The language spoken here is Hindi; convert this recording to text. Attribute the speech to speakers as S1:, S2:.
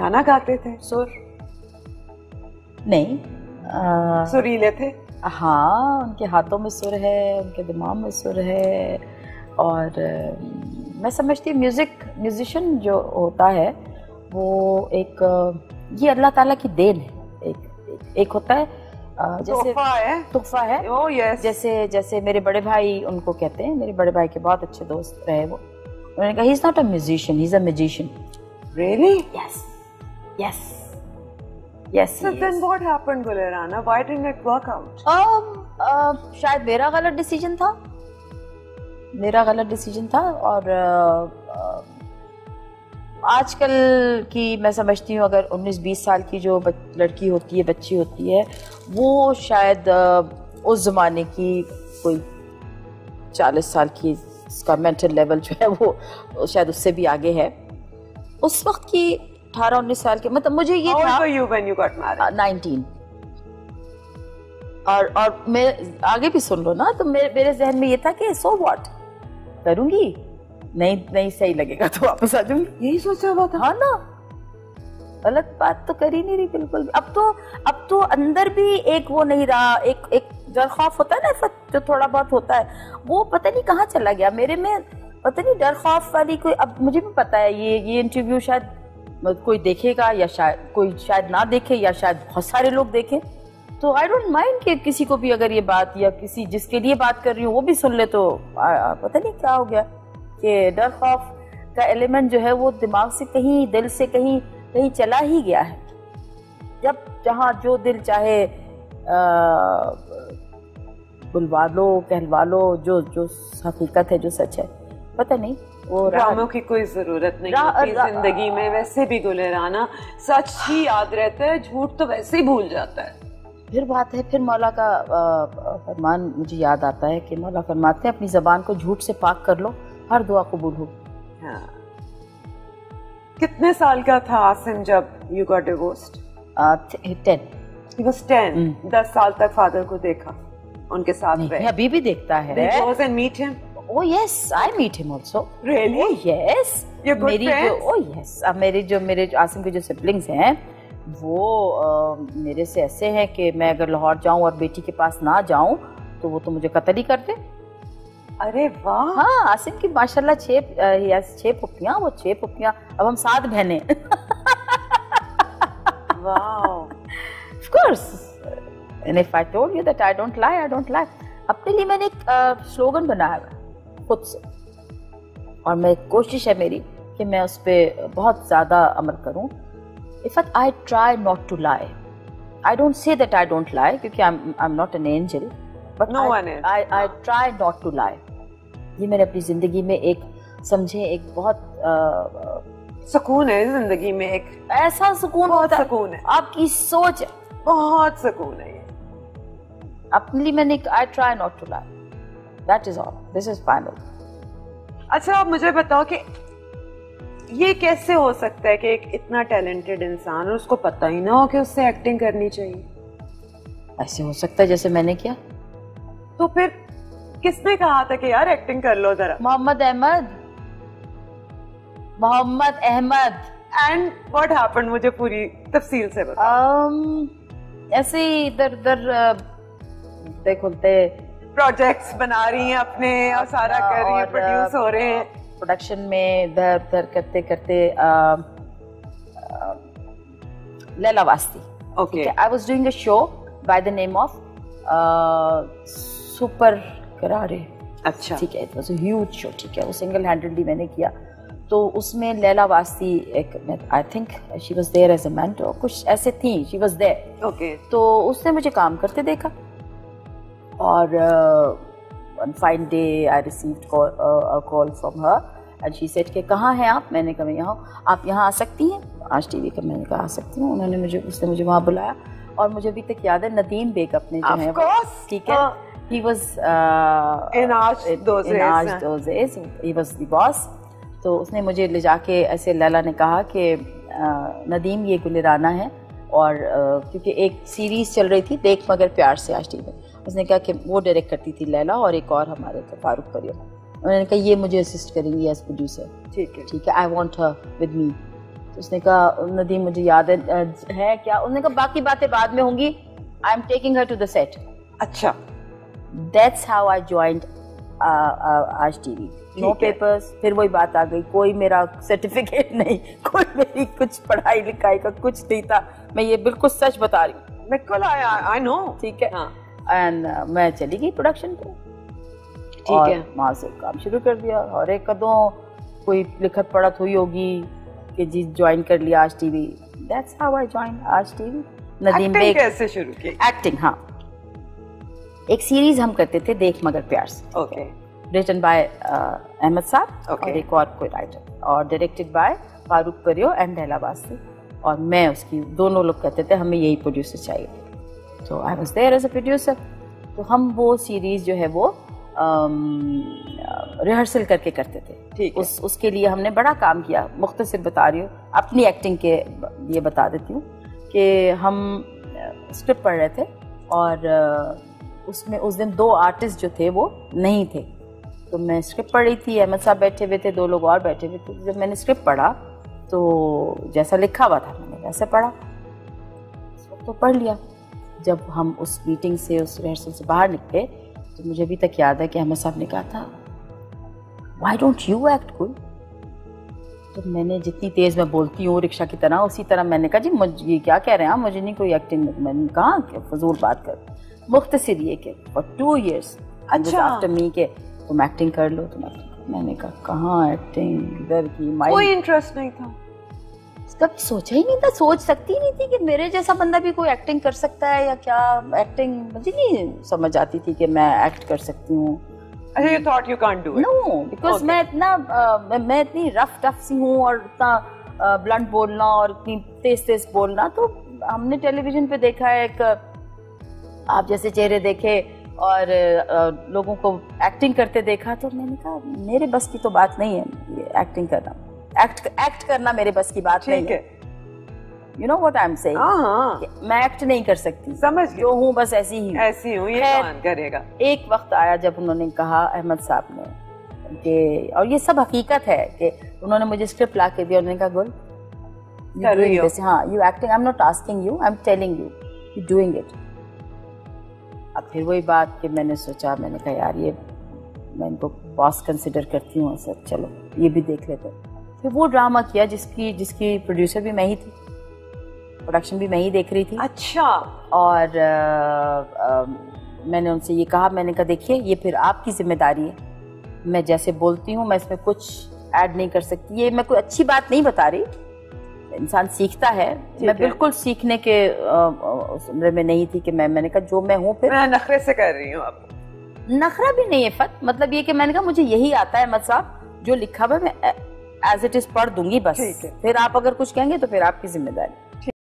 S1: गाना गाते थे
S2: सुर? नहीं आ,
S1: सुरीले थे
S2: हाँ उनके हाथों में सुर है उनके दिमाग में सुर है और अ, मैं समझती हूँ म्यूज़िक म्यूजिशियन जो होता है वो एक ये अल्लाह ताला की देन है। एक एक होता है जैसे
S1: तोहफा है?
S2: तोहफा है।
S1: ओ यस
S2: जैसे जैसे मेरे बड़े भाई उनको कहते हैं मेरे बड़े भाई के बहुत अच्छे दोस्त रहे वो। उन्होंने कहा he is not a musician he is a magician
S1: really
S2: yes yes yes
S1: So then is. what happened, Gulerana? Why didn't it work out?
S2: Um शायद मेरा गलत डिसीज़न था मेरा गलत डिसीज़न था और अ, अ, आजकल की मैं समझती हूँ अगर 19-20 साल की जो लड़की होती है बच्ची होती है वो शायद अ, उस ज़माने की कोई 40 साल की उसका मेंटल लेवल जो है वो शायद उससे भी आगे है उस वक्त की 18-19 साल के मतलब मुझे ये
S1: How
S2: था।
S1: you when you got married?
S2: Nineteen और और मैं आगे भी सुन लो ना तो मेरे मेरे जहन में ये था कि सो व्हाट करूँगी? नहीं नहीं सही लगेगा तो वापस आ जाऊँगी।
S1: यही सोचा हुआ था।
S2: हाँ ना। गलत बात तो कर ही नहीं रही बिल्कुल। अब तो अब तो अंदर भी एक वो नहीं रहा एक एक डर खौफ होता है ना जो थोड़ा बहुत होता है वो पता नहीं कहाँ चला गया। मेरे में पता नहीं डर खौफ वाली कोई अब मुझे भी पता है ये ये इंटरव्यू शायद कोई देखेगा या शायद कोई शायद ना देखे या शायद बहुत सारे लोग देखें। तो आई डोंट माइंड कि किसी को भी अगर ये बात या किसी जिसके लिए बात कर रही हूँ वो भी सुन ले तो आ, पता नहीं क्या हो गया कि डर खौफ का एलिमेंट जो है वो दिमाग से कहीं दिल से कहीं कहीं चला ही गया है। जब जहाँ जो दिल चाहे बुलवा लो कहलवा लो जो जो हकीकत है जो सच है पता नहीं। वो
S1: ड्रामों की कोई ज़रूरत नहीं होती ज़िंदगी में वैसे भी गुलेराना सच ही याद रहता है झूठ तो वैसे ही भूल जाता है।
S2: फिर बात है फिर मौला का फरमान मुझे याद आता है कि मौला फरमाते हैं अपनी जबान को झूठ से पाक कर लो हर दुआ कबूल होगी
S1: हाँ। कितने साल का था आसिम जब you got divorced
S2: ten
S1: he was 10 10 साल तक फादर को देखा उनके साथ
S2: अभी भी देखता है।
S1: They goes and meet him.
S2: Oh yes I meet him also
S1: Really?
S2: Oh yes
S1: You're good
S2: मेरी जो
S1: friends?
S2: ओ यस अब मेरे जो मेरे जो आसिम के जो सिबलिंग्स हैं वो अ, मेरे से ऐसे हैं कि मैं अगर लाहौर जाऊँ और बेटी के पास ना जाऊँ तो वो तो मुझे कत्ल ही कर दे
S1: अरे वाह
S2: हाँ आसिम की माशाल्लाह छह yes, छह पुप्पियाँ वो छह पुप्पियाँ अब हम सात बहनें Of course. And if I told you that I don't lie, I don't lie. अपने लिए मैंने एक स्लोगन बनाया हुआ है, खुद से। और मैं कोशिश है मेरी कि मैं उस पर बहुत ज़्यादा अमल करूँ। If I try not to lie I don't say that I don't lie क्योंकि I am not an angel but I I try not to lie ये मैंने अपनी ज़िंदगी में एक समझे एक बहुत
S1: सुकून है ज़िंदगी में एक।
S2: ऐसा सुकून
S1: बहुत
S2: होता
S1: सुकून है।
S2: आपकी सोच
S1: बहुत सुकून है ये।
S2: अपने लिए मैंने I try not to lie that is all this is final
S1: अच्छा आप मुझे बताओ कि ये कैसे हो सकता है कि एक इतना टैलेंटेड इंसान और उसको पता ही ना हो कि उससे एक्टिंग करनी चाहिए?
S2: ऐसे हो सकता है जैसे मैंने किया।
S1: तो फिर किसने कहा था कि यार एक्टिंग कर लो जरा?
S2: Mohammad Ahmed. Mohammad Ahmed.
S1: And what happened मुझे पूरी तफसील से बताओ।
S2: um, ऐसे ही इधर उधर देखते
S1: प्रोजेक्ट्स बना रही हैं अपने और सारा कर रही हैं प्रोड्यूस हो रहे हैं।
S2: प्रोडक्शन में इधर उधर करते करते Laila Wasti.
S1: Okay
S2: I was doing a show by the name of super Karare
S1: अच्छा।
S2: ठीक है it was a huge show ठीक है वो सिंगल हैंडेडली मैंने किया। तो उसमें लैला वास्ती एक I think she was there as a mentor कुछ ऐसे थी शी वाज देयर
S1: ओके
S2: तो उसने मुझे काम करते देखा। और one fine day I received call from her and she said कि कहाँ हैं आप? मैंने कहा मैं यहाँ आप यहाँ आ सकती हैं? आज टी वी का मैंने कहा आ सकती हूँ। उन्होंने मुझे उसने मुझे वहाँ बुलाया और मुझे अभी तक याद है नदीम बेग अपने जो है ठीक है?
S1: हाँ.
S2: he was uh,
S1: In our those
S2: in
S1: days,
S2: our
S1: हाँ.
S2: those days he was the boss. तो उसने मुझे ले जाके ऐसे लैला ने कहा कि नदीम ये गुलिराना है और क्योंकि एक सीरीज़ चल रही थी देख मगर प्यार से आज टीवी में। उसने कहा कि वो डायरेक्ट करती थी लैला और एक और हमारे थे फारूक परियो उन्होंने कहा ये मुझे असिस्ट करेंगी एज प्रोड्यूसर
S1: ठीक है।
S2: ठीक है I want her with me तो उसने कहा नदीम मुझे याद है है क्या? उसने कहा बाकी बातें बाद में होंगी। I am taking her to the set
S1: अच्छा।
S2: That's how I joined Aaj TV no papers फिर वही बात आ गई। कोई मेरा सर्टिफिकेट नहीं कोई मेरी कुछ पढ़ाई लिखाई का कुछ नहीं था। मैं ये बिल्कुल सच बता रही हूँ।
S1: बिल्कुल आई आई नो
S2: ठीक है।
S1: हाँ।
S2: एंड uh, मैं चली गई प्रोडक्शन पे।
S1: ठीक है।
S2: वहाँ से काम शुरू कर दिया। और एक कदों कोई लिखत पढ़त हुई होगी कि जी ज्वाइन कर लिया Aaj TV that's how I join Aaj TV
S1: Nadeem Baig कैसे शुरू की?
S2: एक्टिंग हाँ। एक सीरीज़ हम करते थे देख मगर प्यार से।
S1: ओके
S2: रिटन बाय अहमद साहब और एक और कोई राइटर और डायरेक्टेड बाय फारूक परियो एंड दहलाबाद से और मैं उसकी दोनों लोग कहते थे हमें यही प्रोड्यूसर चाहिए। तो I was there as a producer तो हम वो सीरीज़ जो है वो रिहर्सल करके करते थे।
S1: ठीक
S2: उस उसके लिए हमने बड़ा काम किया। मुख्तसर बता रही हूँ। अपनी एक्टिंग के लिए बता देती हूँ कि हम स्क्रिप्ट पढ़ रहे थे और उसमें उस दिन दो आर्टिस्ट जो थे वो नहीं थे। तो मैं स्क्रिप्ट पढ़ रही थी अहमद साहब बैठे हुए थे दो लोग और बैठे हुए थे। जब मैंने स्क्रिप्ट पढ़ा तो जैसा लिखा हुआ था मैंने वैसे पढ़ा। तो पढ़ लिया। जब हम उस मीटिंग से उस रिहर्सल से बाहर निकले तो मुझे अभी तक याद है कि अहमद साहब ने कहा था why don't you act good तो मैंने जितनी तेज मैं बोलती हूँ रिक्शा की तरह उसी तरह मैंने कहा जी मुझे ये क्या कह रहे हैं मुझे नहीं कोई एक्टिंग मैंने कहा फजूल बात कर। मुख्तसर ये के फॉर टू ईयर्स
S1: अच्छा।
S2: आफ्टर मी के तुम एक्टिंग कर लो तुम एक्टिंग मैंने कहा कहाँ एक्टिंग इधर की
S1: कोई इंटरेस्ट नहीं था।
S2: कभी सोचा ही नहीं था सोच सकती नहीं थी कि मेरे जैसा बंदा भी कोई एक्टिंग कर सकता है या क्या एक्टिंग मुझे नहीं समझ आती थी कि मैं एक्ट कर सकती हूँ।
S1: अच्छा you thought you can't do it
S2: no because मैं इतना uh, मैं इतनी रफ टफ सी हूँ और इतना ब्लंट uh, बोलना और इतनी तेज तेज बोलना तो हमने टेलीविज़न पे देखा है एक आप जैसे चेहरे देखे और uh, लोगों को एक्टिंग करते देखा तो मैंने कहा मेरे बस की तो बात नहीं है एक्टिंग करना। एक्ट एक्ट करना मेरे बस की बात नहीं है। You know what I am saying मैं एक्ट नहीं कर सकती।
S1: समझ
S2: जो हूँ बस ऐसी ही
S1: ऐसी हूँ ये कौन करेगा?
S2: एक वक्त आया जब उन्होंने कहा अहमद साहब ने कि और ये सब हकीकत है कि उन्होंने मुझे स्क्रिप्ट ला के दिया उन्होंने कहा गुल
S1: कर रही हो।
S2: हाँ you acting I am not asking you I am telling you you doing it अब फिर वही बात कि मैंने सोचा मैंने कहा यार ये मैं इनको बॉस कंसिडर करती हूँ सर चलो ये भी देख लेते फिर वो ड्रामा किया जिसकी जिसकी प्रोड्यूसर भी मैं ही थी। प्रोडक्शन भी मैं ही देख रही थी।
S1: अच्छा।
S2: और आ, आ, मैंने उनसे ये कहा मैंने कहा देखिए ये फिर आपकी ज़िम्मेदारी है। मैं जैसे बोलती हूँ मैं इसमें कुछ ऐड नहीं कर सकती। ये मैं कोई अच्छी बात नहीं बता रही। इंसान सीखता है। मैं बिल्कुल सीखने के उम्र में नहीं थी कि मैं मैंने कहा जो मैं हूँ फिर
S1: मैं नखरे से कर रही हूँ अब।
S2: नखरा भी नहीं है फत। मतलब ये कि मैंने कहा मुझे यही आता है मत साहब। जो लिखा हुआ मैं एज इट इज़ पढ़ दूँगी बस। फिर आप अगर कुछ कहेंगे तो फिर आपकी ज़िम्मेदारी।